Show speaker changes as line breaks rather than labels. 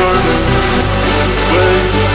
earth. Wait.